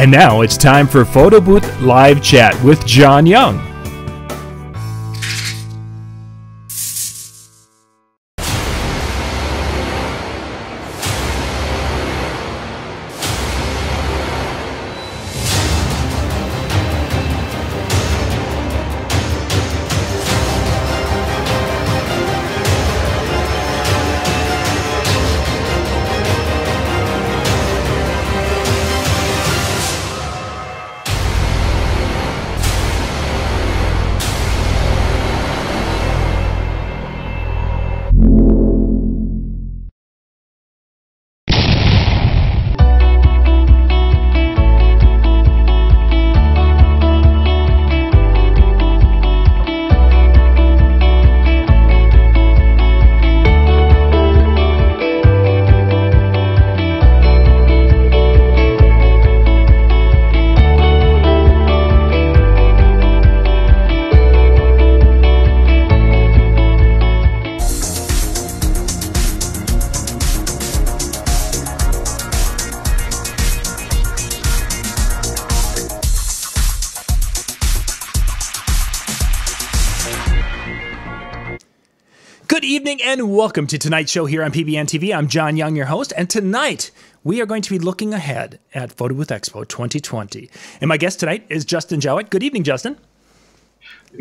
And now it's time for Photo Booth Live Chat with John Young. Evening and welcome to tonight's show here on PBN TV. I'm John Young, your host, and tonight we are going to be looking ahead at Photo Booth Expo 2020. And my guest tonight is Justin Jowett. Good evening, Justin.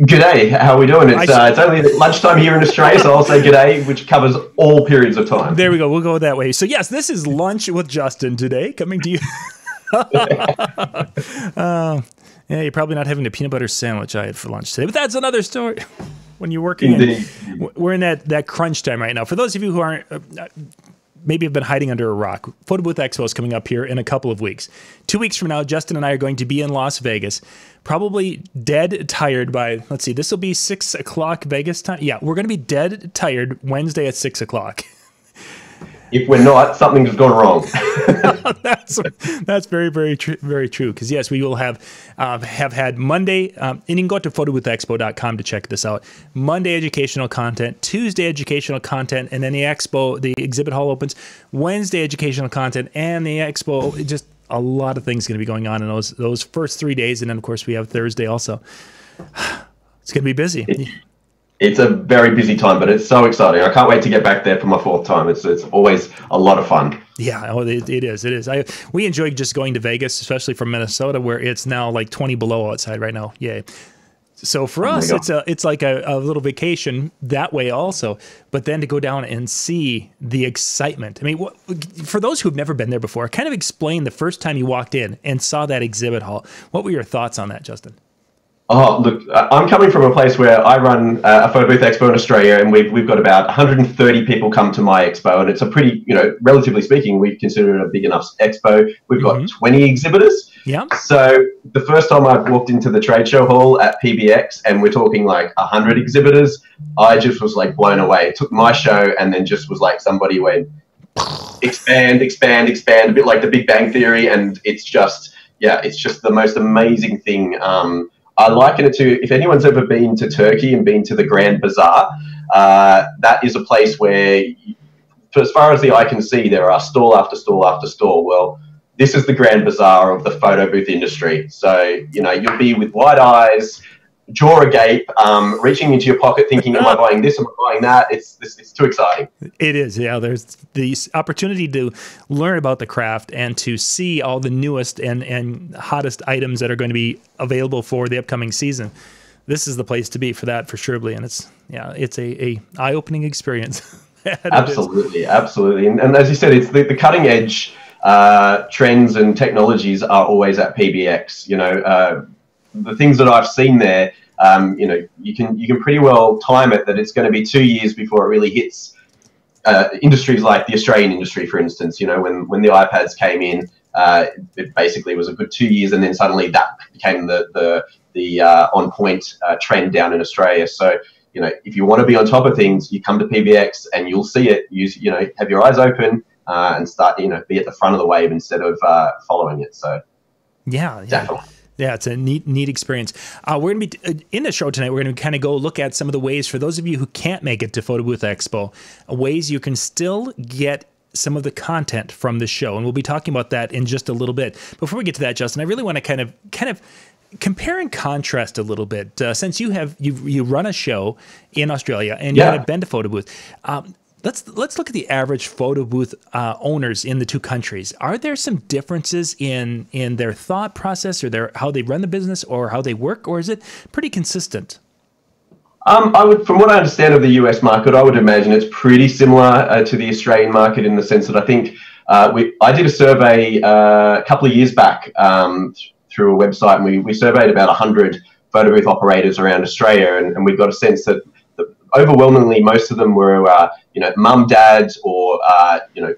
G'day, how are we doing? It's, uh, it's only lunchtime here in Australia, so I'll say g'day, which covers all periods of time. There we go. We'll go that way. So, yes, this is Lunch with Justin today, coming to you. uh, yeah, you're probably not having a peanut butter sandwich I had for lunch today, but that's another story. When you're working, in, we're in that, that crunch time right now. For those of you who aren't, uh, maybe have been hiding under a rock. Photo Booth Expo is coming up here in a couple of weeks. Two weeks from now, Justin and I are going to be in Las Vegas, probably dead tired by, let's see, this will be six o'clock Vegas time. Yeah, we're going to be dead tired Wednesday at six o'clock. if we're not, something's gone wrong. that's that's very very true very true. Because yes, we will have uh, have had Monday, um, and you can go to photoboothexpo.com to check this out. Monday educational content, Tuesday educational content, and then the expo, the exhibit hall opens. Wednesday educational content, and the expo. Just a lot of things going to be going on in those those first three days, and then of course we have Thursday also. It's going to be busy it's a very busy time, but it's so exciting. I can't wait to get back there for my fourth time. It's it's always a lot of fun. Yeah, oh, it, it is. It is. I we enjoy just going to Vegas, especially from Minnesota, where it's now like twenty below outside right now. Yay! So for oh us, it's a it's like a, a little vacation that way also. But then to go down and see the excitement. I mean, what, for those who've never been there before, kind of explain the first time you walked in and saw that exhibit hall. What were your thoughts on that, Justin? Oh, look, I'm coming from a place where I run a photo booth expo in Australia, and we've, we've got about 130 people come to my expo, and it's a pretty, you know, relatively speaking, we consider it a big enough expo. We've got mm-hmm. 20 exhibitors. Yeah. So the first time I walked into the trade show hall at PBX, and we're talking like 100 exhibitors, I just was like blown away. It took my show, and then just was like somebody went expand, expand, expand, a bit like the Big Bang Theory, and it's just, yeah, it's just the most amazing thing. Um, I liken it to if anyone's ever been to Turkey and been to the Grand Bazaar, uh, that is a place where, for as far as the eye can see, there are stall after stall after stall. Well, this is the Grand Bazaar of the photo booth industry. So, you know, you'll be with wide eyes, jaw agape, um, reaching into your pocket, thinking, "Am I buying this? Am I buying that?" It's it's, it's too exciting. It is. Yeah, there's the opportunity to learn about the craft and to see all the newest and and hottest items that are going to be available for the upcoming season. This is the place to be for that for surely, and it's yeah, it's a, a eye opening experience. absolutely, absolutely, and, and as you said, it's the, the cutting edge uh, trends and technologies are always at PBX. You know. Uh, the things that I've seen there, um, you know, you can you can pretty well time it that it's going to be two years before it really hits uh, industries like the Australian industry, for instance. You know, when when the iPads came in, uh, it basically was a good two years, and then suddenly that became the the the uh, on point uh, trend down in Australia. So. You know, if you want to be on top of things, you come to PBX and you'll see it. Use, you know, have your eyes open uh, and start, you know, be at the front of the wave instead of uh, following it. So, yeah, yeah. definitely. Yeah, it's a neat, neat experience. Uh, we're going to be uh, in the show tonight. We're going to kind of go look at some of the ways for those of you who can't make it to Photo Booth Expo, ways you can still get some of the content from the show, and we'll be talking about that in just a little bit. Before we get to that, Justin, I really want to kind of kind of compare and contrast a little bit uh, since you have you you run a show in Australia and Yeah. had been to photo booth. Um, let's let's look at the average photo booth uh, owners in the two countries. Are there some differences in in their thought process or their how they run the business or how they work, or is it pretty consistent? Um, I would, from what I understand of the US market, I would imagine it's pretty similar uh, to the Australian market in the sense that I think uh, we, I did a survey uh, a couple of years back um, through a website, and we, we surveyed about 100 photo booth operators around Australia, and, and we got a sense that overwhelmingly most of them were, uh, you know, mum, dads, or uh, you know,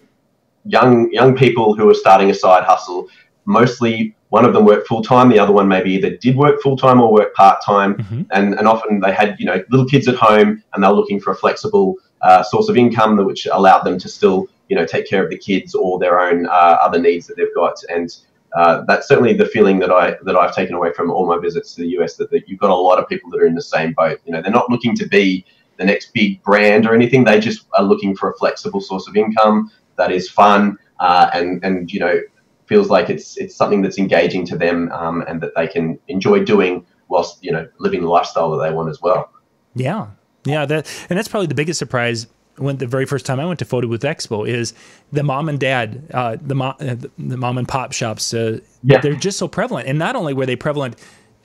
young young people who were starting a side hustle. Mostly, one of them worked full time. The other one maybe either did work full time or work part time. Mhm. And and often they had you know little kids at home, and they're looking for a flexible uh, source of income that which allowed them to still you know take care of the kids or their own uh, other needs that they've got. And uh, that's certainly the feeling that I that I've taken away from all my visits to the US. That, that you've got a lot of people that are in the same boat. You know, they're not looking to be the next big brand or anything. They just are looking for a flexible source of income that is fun uh, and and you know feels like it's it's something that's engaging to them um, and that they can enjoy doing whilst you know living the lifestyle that they want as well. Yeah, yeah, that and that's probably the biggest surprise. When the very first time I went to Photo Booth Expo is the mom and dad, uh, the mom, uh, the mom and pop shops. Uh, Yeah. they're just so prevalent, and not only were they prevalent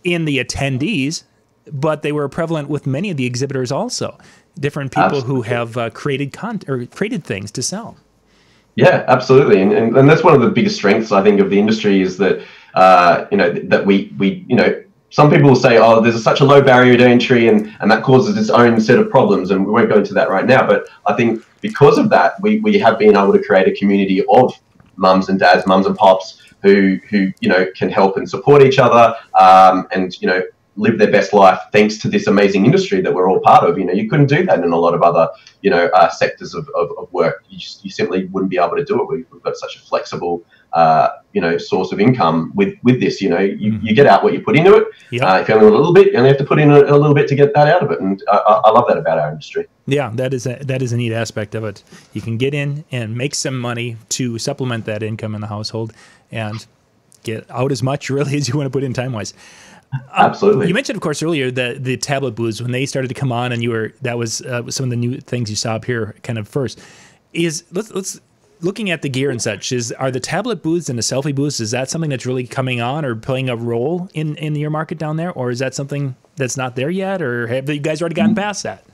in the attendees, but they were prevalent with many of the exhibitors also. Different people who have uh, created content or created things to sell. Yeah, absolutely, and, and and that's one of the biggest strengths I think of the industry is that uh, you know that we we you know some people will say oh there's such a low barrier to entry and and that causes its own set of problems and we won't go into that right now but I think because of that we we have been able to create a community of mums and dads mums and pops who who you know can help and support each other um, and you know live their best life thanks to this amazing industry that we're all part of you know. You couldn't do that in a lot of other you know uh, sectors of, of, of work. You just you simply wouldn't be able to do it. We, we've got such a flexible uh, you know source of income with with this you know. You, Mhm. you get out what you put into it Yeah, uh, if you only want a little bit you only have to put in a, a little bit to get that out of it. And I, I I love that about our industry. Yeah, that is a that is a neat aspect of it. You can get in and make some money to supplement that income in the household, and get out as much really as you want to put in time wise. Absolutely You mentioned, of course, earlier that the tablet booths when they started to come on, and you were that was uh, some of the new things you saw up here, kind of first. Is let's let's looking at the gear and such. Is are the tablet booths and the selfie booths? Is that something that's really coming on or playing a role in in your market down there, or is that something that's not there yet, or have you guys already gotten past that?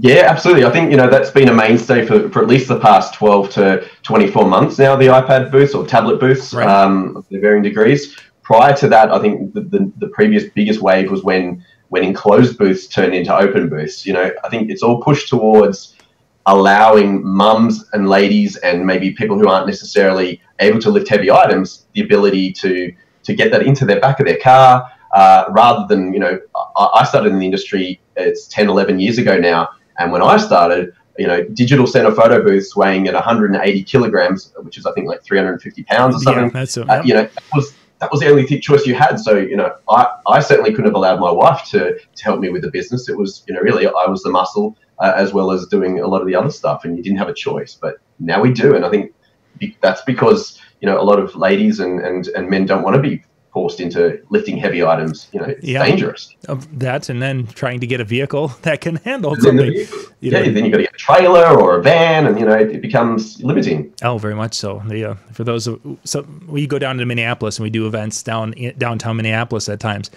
Yeah, absolutely. I think you know that's been a mainstay for, for at least the past twelve to twenty four months now. The iPad booths or tablet booths, Right. um, the varying degrees. Prior to that, I think the, the, the previous biggest wave was when when enclosed booths turned into open booths. You know, I think it's all pushed towards allowing mums and ladies and maybe people who aren't necessarily able to lift heavy items the ability to to get that into their back of their car uh, rather than you know I, started in the industry it's 10 11 years ago now and when i started you know digital center photo booths weighing at 180 kilograms which is i think like 350 pounds or something Yeah, that's uh, you know that was that was the only choice you had. So you know I, I certainly couldn't have allowed my wife to to help me with the business. It was you know really i was the muscle uh, as well as doing a lot of the other stuff and you didn't have a choice. But now we do and i think that's because you know a lot of ladies and and, and men don't want to be forced into lifting heavy items you know it's Yeah. dangerous that, and then trying to get a vehicle that can handle And the something. vehicle- you yeah know. then you've got to get a trailer or a van and you know it, becomes limiting Oh, very much so. The, uh, for those, so we go down to Minneapolis and we do events down downtown Minneapolis at times,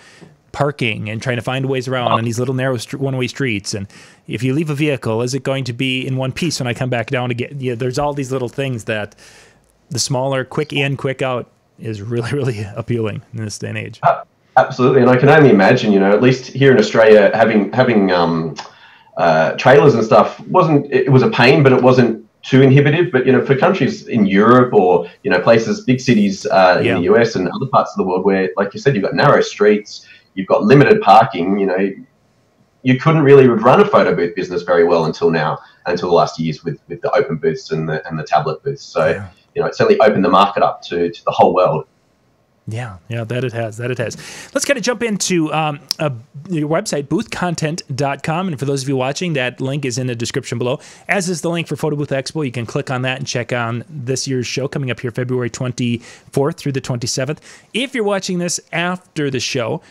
parking and trying to find ways around on these little narrow one-way streets. And if you leave a vehicle, is it going to be in one piece when I come back down to get? Yeah, there's all these little things that the smaller, quick in, quick out is really, really appealing in this day and age. Absolutely, and I can only imagine, you know, at least here in Australia, having having um, uh, trailers and stuff wasn't it was a pain, but it wasn't too inhibitive. But you know, for countries in Europe or you know places, big cities uh, Yeah. in the US and other parts of the world, where, like you said, you've got narrow streets, you've got limited parking. You know, you couldn't really run a photo booth business very well until now, until the last years with with the open booths and the and the tablet booths. So Yeah. You know, it certainly opened the market up to to the whole world. Yeah, yeah, that it has. That it has. Let's kind of jump into um, your website, boothcontent.com. And for those of you watching, that link is in the description below, as is the link for Photo Booth Expo. You can click on that and check on this year's show coming up here February 24th through the 27th. If you're watching this after the show,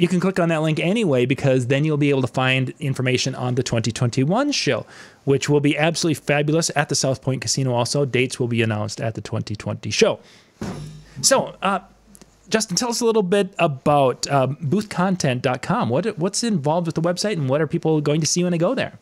you can click on that link anyway because then you'll be able to find information on the 2021 show, which will be absolutely fabulous at the South Point Casino also. Dates will be announced at the 2020 show. So, uh, Justin, tell us a little bit about um, boothcontent.com. What, what's involved with the website and what are people going to see when they go there?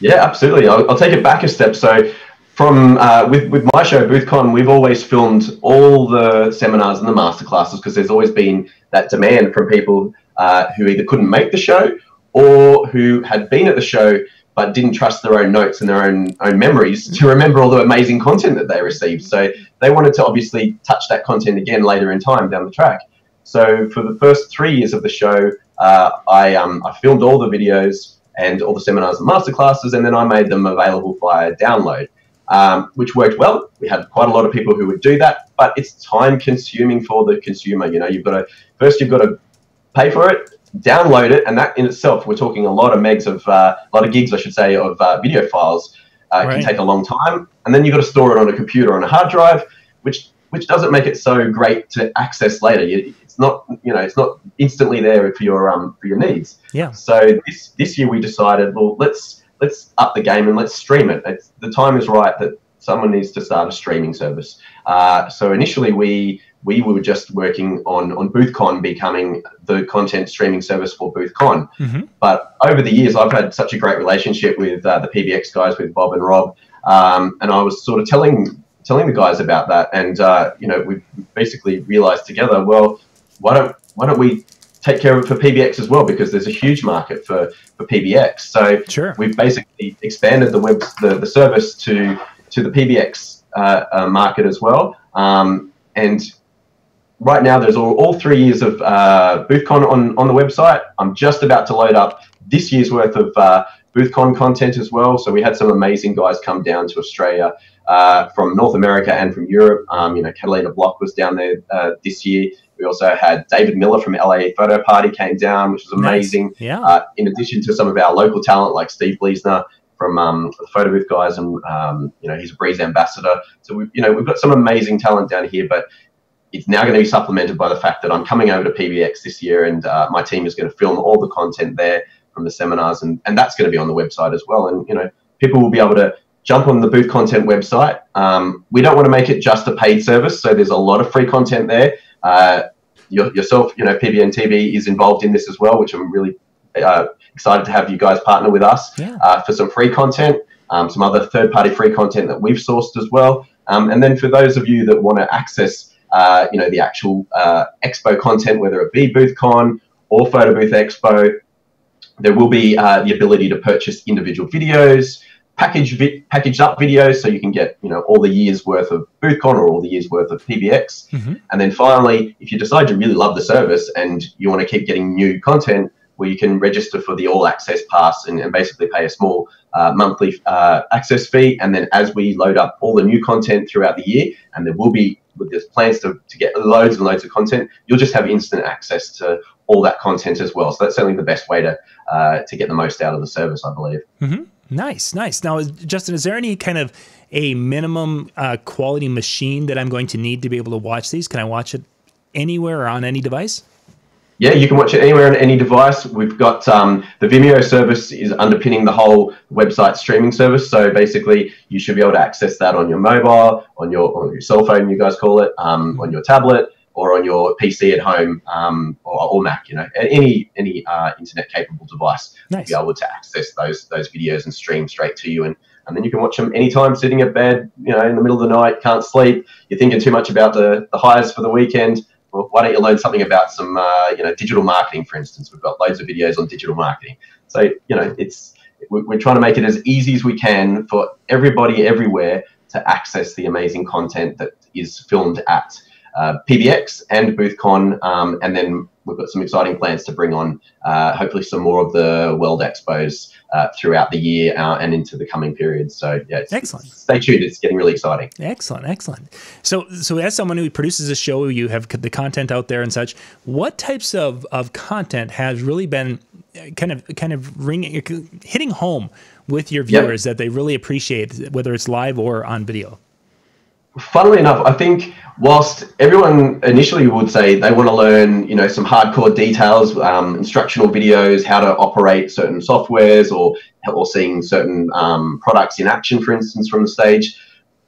Yeah, absolutely. I'll, I'll take it back a step. So, from uh, with with my show BoothCon, we've always filmed all the seminars and the masterclasses because there's always been that demand from people uh, who either couldn't make the show or who had been at the show but didn't trust their own notes and their own own memories to remember all the amazing content that they received. So they wanted to obviously touch that content again later in time down the track. So for the first three years of the show, uh, I um, I filmed all the videos and all the seminars and masterclasses, and then I made them available via download, um, which worked well. We had quite a lot of people who would do that, but it's time consuming for the consumer. You know, you've got to first you've got to pay for it, download it, and that in itself, we're talking a lot of megs of, uh, a lot of gigs, I should say, of uh, video files. Uh, right. Can take a long time, and then you've got to store it on a computer on a hard drive, which which doesn't make it so great to access later. You, it's not you know it's not instantly there for your um for your needs. Yeah. So this this year we decided, well, let's let's up the game and let's stream it. It's, the time is right that someone needs to start a streaming service. Uh, so initially we we were just working on on BoothCon becoming the content streaming service for BoothCon. Mm-hmm. But over the years, I've had such a great relationship with uh, the PBX guys, with Bob and Rob, um, and I was sort of telling telling the guys about that, and uh, you know, we basically realized together, well, why don't why don't we take care of it for PBX as well because there's a huge market for, for PBX. So sure. we've basically expanded the web the, the service to to the PBX uh, uh, market as well. Um, and right now there's all, all three years of uh, BoothCon on, on the website. I'm just about to load up this year's worth of uh, BoothCon content as well. So we had some amazing guys come down to Australia uh, from North America and from Europe. Um, you know, Catalina Block was down there uh, this year. We also had David Miller from LA Photo Party came down, which was amazing. Nice. Yeah. Uh, in addition to some of our local talent like Steve Bleasner from um, the photo booth guys, and um, you know he's a Breeze ambassador. So we, you know, we've got some amazing talent down here, but it's now going to be supplemented by the fact that I'm coming over to PBX this year, and uh, my team is going to film all the content there from the seminars, and, and that's going to be on the website as well. And you know, people will be able to jump on the booth content website. Um, we don't want to make it just a paid service, so there's a lot of free content there. Uh, your, yourself, you know, PBN TV is involved in this as well, which I'm really uh, excited to have you guys partner with us yeah. uh, for some free content, um, some other third-party free content that we've sourced as well. Um, and then for those of you that want to access uh, you know, the actual uh, expo content, whether it be BoothCon or Photo Booth Expo. There will be uh, the ability to purchase individual videos, package vi- packaged up videos, so you can get you know all the years worth of BoothCon or all the years worth of PBX. Mm-hmm. And then finally, if you decide you really love the service and you want to keep getting new content, where you can register for the all access pass and, and basically pay a small uh, monthly uh, access fee. And then as we load up all the new content throughout the year, and there will be there's plans to, to get loads and loads of content, you'll just have instant access to all that content as well. So that's certainly the best way to uh, to get the most out of the service, I believe. Mm-hmm. Nice, nice. Now, Justin, is there any kind of a minimum uh, quality machine that I'm going to need to be able to watch these? Can I watch it anywhere or on any device? Yeah, you can watch it anywhere on any device. We've got um, the Vimeo service is underpinning the whole website streaming service. So basically, you should be able to access that on your mobile, on your on your cell phone, you guys call it, um, on your tablet, or on your PC at home, um, or, or, Mac. You know, any any uh, internet capable device, nice. be able to access those those videos and stream straight to you and. And then you can watch them anytime, sitting at bed, you know, in the middle of the night, can't sleep. You're thinking too much about the, the hires for the weekend well, why don't you learn something about some, uh, you know, digital marketing, for instance? We've got loads of videos on digital marketing. So, you know, it's we're trying to make it as easy as we can for everybody everywhere to access the amazing content that is filmed at uh, PBX and BoothCon, um, and then we've got some exciting plans to bring on uh, hopefully some more of the World Expos uh, throughout the year uh, and into the coming period. So yeah, excellent. Stay tuned; it's getting really exciting. Excellent, excellent. So, so as someone who produces a show, you have the content out there and such. What types of of content has really been uh, kind of kind of ringing, hitting home with your viewers yep. that they really appreciate, whether it's live or on video? Funnily enough, I think whilst everyone initially would say they want to learn, you know, some hardcore details, um, instructional videos, how to operate certain softwares, or or seeing certain um, products in action, for instance, from the stage.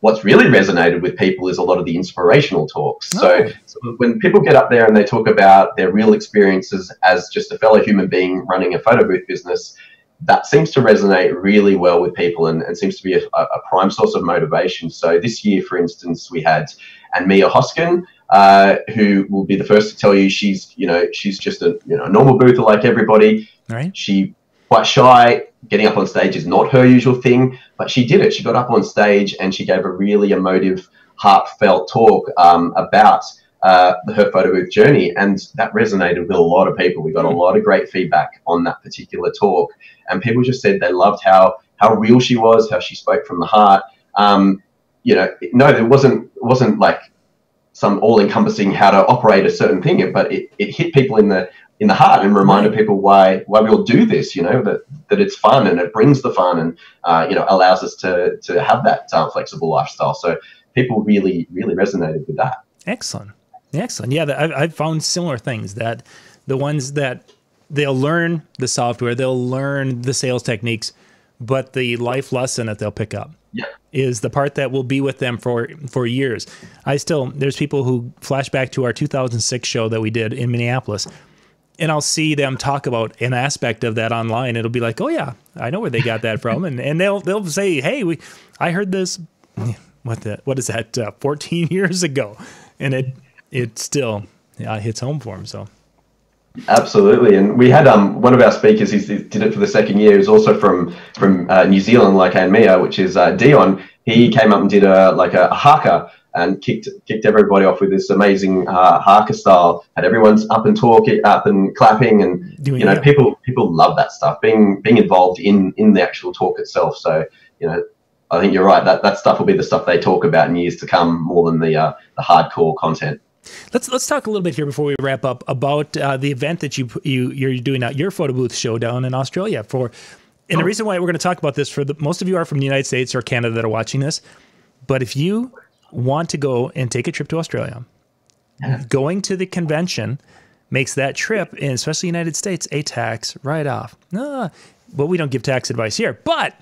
What's really resonated with people is a lot of the inspirational talks. Oh. So, so when people get up there and they talk about their real experiences as just a fellow human being running a photo booth business, that seems to resonate really well with people and, and seems to be a, a, prime source of motivation. So this year, for instance, we had Anmia Hoskin, uh, who will be the first to tell you she's, you know, she's just a you know a normal boother like everybody. Right. She quite shy. Getting up on stage is not her usual thing, but she did it. She got up on stage and she gave a really emotive, heartfelt talk um, about uh, her photo booth journey, and that resonated with a lot of people. We got a hmm. lot of great feedback on that particular talk, and people just said they loved how how real she was, how she spoke from the heart. Um, you know, no, there wasn't wasn't like some all-encompassing how to operate a certain thing, but it, it hit people in the in the heart and reminded people why why we all do this. You know that that it's fun and it brings the fun and uh, you know allows us to to have that uh, flexible lifestyle. So people really really resonated with that. Excellent. Excellent. Yeah, I've, I've found similar things that the ones that they'll learn the software, they'll learn the sales techniques, but the life lesson that they'll pick up yeah. is the part that will be with them for for years. I still there's people who flash back to our 2006 show that we did in Minneapolis, and I'll see them talk about an aspect of that online. It'll be like, oh yeah, I know where they got that from, and and they'll they'll say, hey, we I heard this. What the what is that? Uh, 14 years ago, and it it still yeah, hits home for him. So. Absolutely, and we had um, one of our speakers. He did it for the second year. He was also from from uh, New Zealand, like Anmia, which is uh, Dion. He came up and did a like a, a haka and kicked kicked everybody off with this amazing uh, haka style. Had everyone's up and talking, up and clapping, and Doing you know people people love that stuff. Being being involved in in the actual talk itself. So you know, I think you're right. That that stuff will be the stuff they talk about in years to come, more than the uh, the hardcore content. Let's let's talk a little bit here before we wrap up about uh, the event that you you you're doing at your photo booth show down in Australia for. And oh. the reason why we're going to talk about this for the most of you are from the United States or Canada that are watching this, but if you want to go and take a trip to Australia, going to the convention makes that trip, in especially United States, a tax write off. Ah, well, we don't give tax advice here, but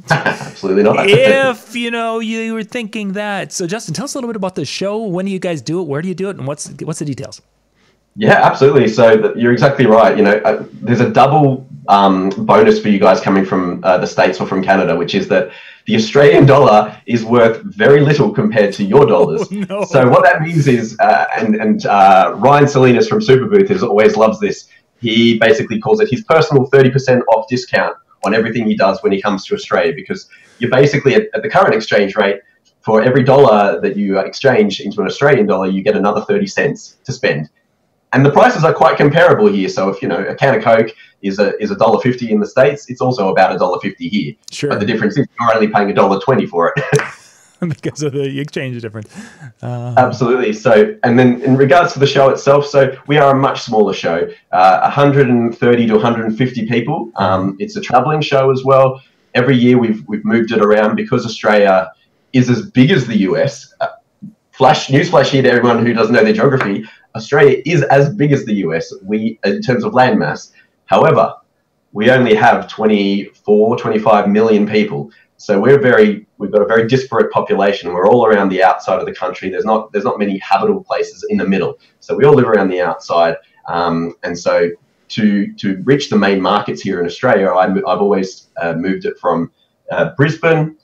Absolutely not. if you know you were thinking that, so Justin, tell us a little bit about the show. When do you guys do it? Where do you do it? And what's what's the details? Yeah, absolutely. So the, you're exactly right. You know, uh, there's a double um, bonus for you guys coming from uh, the states or from Canada, which is that the Australian dollar is worth very little compared to your dollars. Oh, no. So what that means is, uh, and and uh, Ryan Salinas from Superbooth is always loves this. He basically calls it his personal 30% off discount on everything he does when he comes to Australia because you're basically at, at the current exchange rate for every dollar that you exchange into an Australian dollar, you get another 30 cents to spend. And the prices are quite comparable here. So if you know a can of Coke is a is a dollar fifty in the states, it's also about a dollar fifty here. Sure. But the difference is you're only paying a dollar twenty for it. because of the exchange difference. Uh, Absolutely. So, and then in regards to the show itself, so we are a much smaller show, uh, 130 to 150 people. Um, it's a traveling show as well. Every year we've we've moved it around because Australia is as big as the US. Uh, flash newsflash here to everyone who doesn't know their geography: Australia is as big as the US. We in terms of landmass. However, we only have 24, 25 million people. So we're very we've got a very disparate population. We're all around the outside of the country. There's not there's not many habitable places in the middle. So we all live around the outside. Um, and so to to reach the main markets here in Australia, I, have always uh, moved it from uh, Brisbane,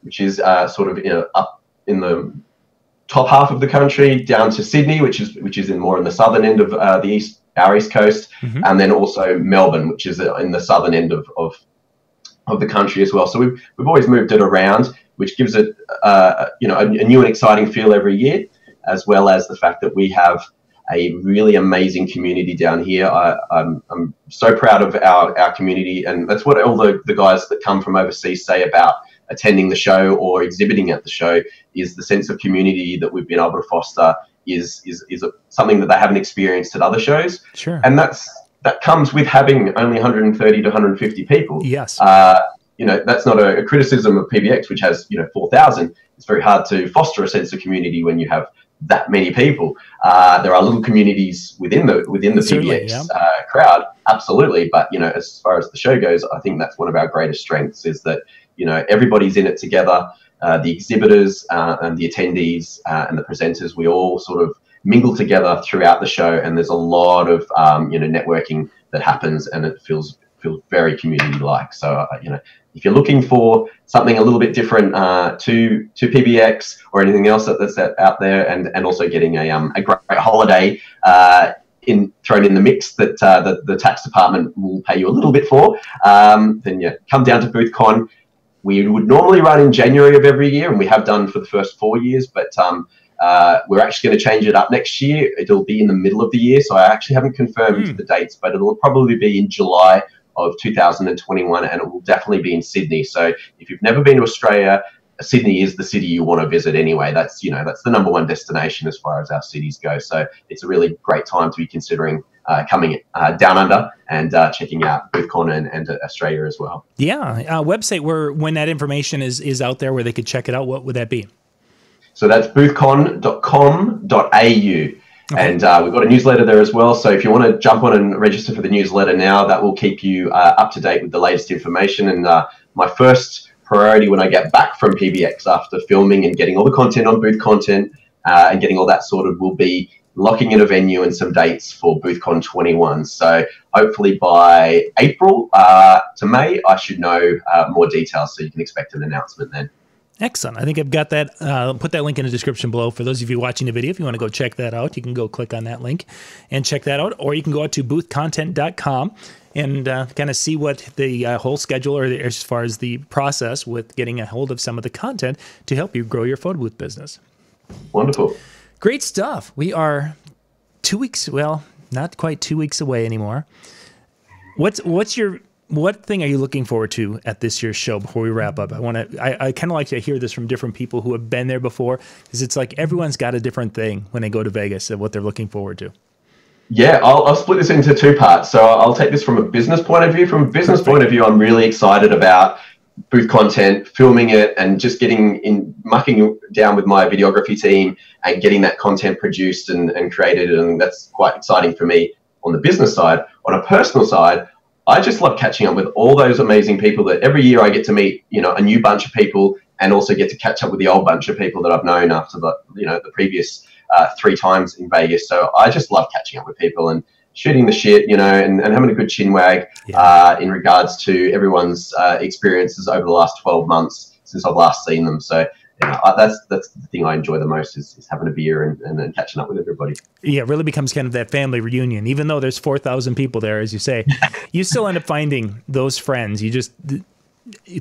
which is uh, sort of you know, up in the top half of the country, down to Sydney, which is which is in more in the southern end of uh, the east our east coast, mm-hmm. and then also Melbourne, which is in the southern end of, of of the country as well. So we've, we've always moved it around, which gives it uh, you know a, a, new and exciting feel every year, as well as the fact that we have a really amazing community down here. I, I'm, I'm so proud of our, our community, and that's what all the, the guys that come from overseas say about attending the show or exhibiting at the show is the sense of community that we've been able to foster is is is something that they haven't experienced at other shows. Sure. And that's that comes with having only 130 to 150 people. Yes. Uh, you know, that's not a, a, criticism of PBX, which has you know 4,000. It's very hard to foster a sense of community when you have that many people. Uh, there are little communities within the within the Certainly, PBX yeah. uh, crowd, absolutely. But you know, as far as the show goes, I think that's one of our greatest strengths is that you know everybody's in it together. Uh, the exhibitors uh, and the attendees uh, and the presenters, we all sort of mingle together throughout the show, and there's a lot of um, you know networking that happens, and it feels feels very community like. So uh, you know, if you're looking for something a little bit different uh, to to PBX or anything else that, that's out there, and and also getting a um, a great holiday. Uh, in, thrown in the mix that uh, the, the tax department will pay you a little bit for, um, then yeah, come down to BoothCon. We would normally run in January of every year, and we have done for the first four years. But um, uh, we're actually going to change it up next year. It'll be in the middle of the year, so I actually haven't confirmed mm. the dates, but it'll probably be in July of 2021, and it will definitely be in Sydney. So if you've never been to Australia, Sydney is the city you want to visit anyway. That's you know that's the number one destination as far as our cities go. So it's a really great time to be considering uh, coming uh, down under and uh, checking out BoothCon and, and Australia as well. Yeah, uh, website where when that information is is out there where they could check it out. What would that be? So that's boothcon.com.au. Okay. And uh, we've got a newsletter there as well. So if you want to jump on and register for the newsletter now, that will keep you uh, up to date with the latest information. And uh, my first priority when I get back from PBX after filming and getting all the content on booth content uh, and getting all that sorted will be locking in a venue and some dates for BoothCon 21. So hopefully by April uh, to May, I should know uh, more details. So you can expect an announcement then. Excellent. I think I've got that. Uh, put that link in the description below for those of you watching the video. If you want to go check that out, you can go click on that link and check that out, or you can go out to boothcontent.com and uh, kind of see what the uh, whole schedule, or the, as far as the process with getting a hold of some of the content to help you grow your photo booth business. Wonderful. Great stuff. We are two weeks. Well, not quite two weeks away anymore. What's what's your what thing are you looking forward to at this year's show before we wrap up? I want to, I, I kind of like to hear this from different people who have been there before because it's like everyone's got a different thing when they go to Vegas and what they're looking forward to. Yeah, I'll, I'll split this into two parts. So I'll take this from a business point of view. From a business Perfect. point of view, I'm really excited about booth content, filming it, and just getting in, mucking down with my videography team and getting that content produced and, and created. And that's quite exciting for me on the business side. On a personal side, I just love catching up with all those amazing people that every year I get to meet, you know, a new bunch of people and also get to catch up with the old bunch of people that I've known after the, you know, the previous uh, three times in Vegas. So I just love catching up with people and shooting the shit, you know, and, and having a good chin wag yeah. uh, in regards to everyone's uh, experiences over the last 12 months since I've last seen them. So yeah, that's that's the thing I enjoy the most is, is having a beer and, and then catching up with everybody. Yeah, it really becomes kind of that family reunion. Even though there's four thousand people there, as you say, you still end up finding those friends. You just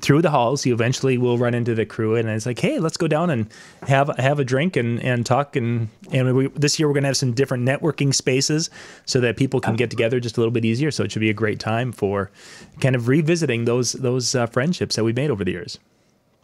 through the halls, you eventually will run into the crew, and it's like, hey, let's go down and have have a drink and, and talk. And and we, this year we're going to have some different networking spaces so that people can get together just a little bit easier. So it should be a great time for kind of revisiting those those uh, friendships that we've made over the years.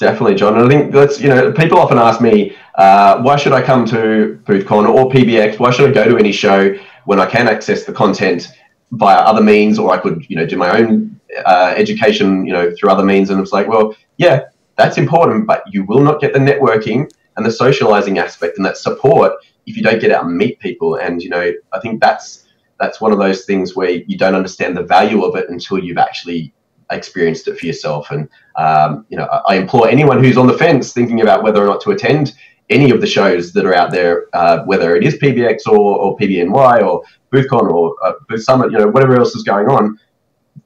Definitely, John. And I think that's, you know, people often ask me, uh, why should I come to BoothCon or PBX? Why should I go to any show when I can access the content via other means or I could, you know, do my own uh, education, you know, through other means? And it's like, well, yeah, that's important, but you will not get the networking and the socializing aspect and that support if you don't get out and meet people. And, you know, I think that's, that's one of those things where you don't understand the value of it until you've actually experienced it for yourself. And um, you know, I, I, implore anyone who's on the fence thinking about whether or not to attend any of the shows that are out there, uh, whether it is PBX or, or PBNY or BoothCon or uh, Booth Summit, you know, whatever else is going on.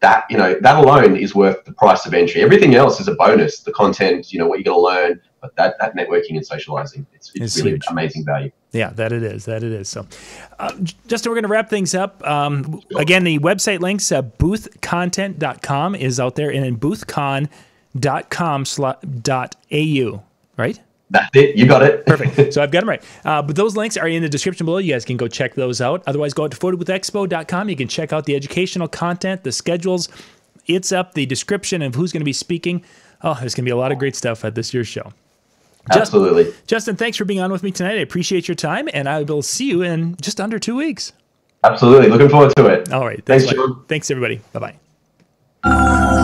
That you know, that alone is worth the price of entry. Everything else is a bonus. The content, you know, what you're going to learn, but that that networking and socializing, it's, it's, it's really huge. amazing value. Yeah, that it is. That it is. So, uh, Justin, we're going to wrap things up. Um, again, the website links, uh, boothcontent.com is out there and then boothcon.com dot au, right? That's it. You got it. Perfect. So I've got them right. Uh, but those links are in the description below. You guys can go check those out. Otherwise, go out to photoboothexpo.com. You can check out the educational content, the schedules. It's up, the description of who's going to be speaking. Oh, there's going to be a lot of great stuff at this year's show. Absolutely. Justin, Justin, thanks for being on with me tonight. I appreciate your time, and I will see you in just under two weeks. Absolutely. Looking forward to it. All right. Thanks, thanks Thanks, everybody. Bye bye.